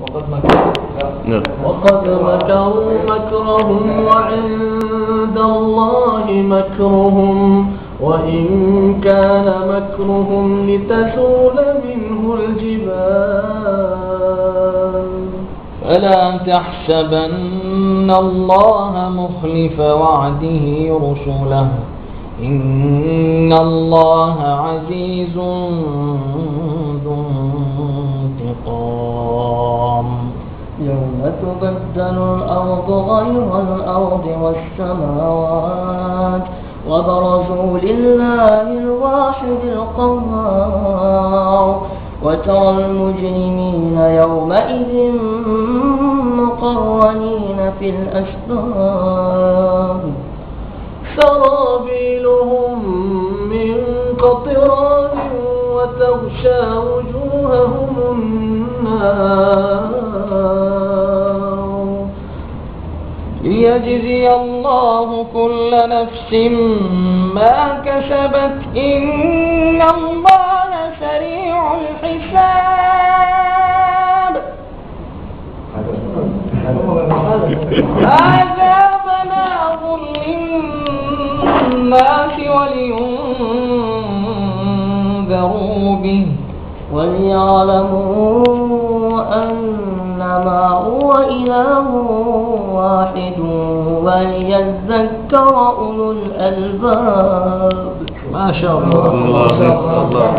وقد مكروا نعم. وقد مكروا مكرهم وعند الله مكرهم. وإن كان مكرهم لتزول منه الجبال. فلا تحسبن الله مخلف وعده رسله. إن الله عزيز تبدل الأرض غير الأرض والسماوات وبرزوا لله الواحد القهار وترى المجرمين يومئذ مقرنين في الأسفار سرابيلهم من قطران وتغشى وجوههم النار. ليجزي الله كل نفس ما كسبت. إن الله سريع الحساب. هذا بلاغ للناس ولينذروا به وليعلموا واحد وليذكر أولو الألباب. ما شاء الله. الله. الله.